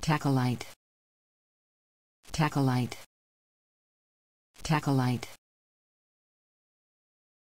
Tacholite. Tacholite. Tacholite.